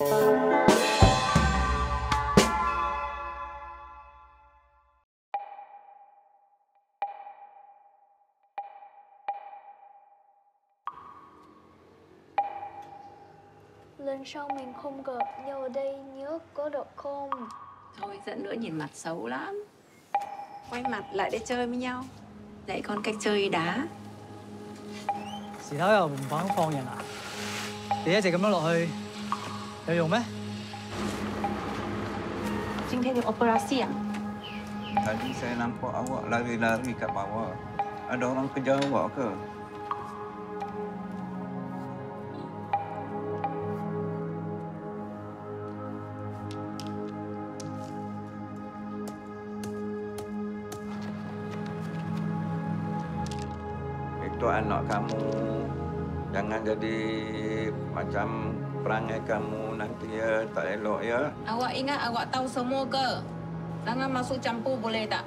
Lần sau mình không gặp nhau ở đây nhớ có được không? Thôi giận nữa nhìn mặt xấu lắm Quay mặt lại để chơi với nhau Dạy con cách chơi đá 时头又唔肯放人啊？你一直咁样落去 有用咩？ 今天有 operasi ya? Tadi saya nampak awak lari-lari kat bawah. Ada orang kejar awak ke? Itu anak kamu. Jangan jadi macam perangai kamu nanti ya tak elok ya. Awak ingat awak tahu semua ke? Jangan masuk campur boleh tak?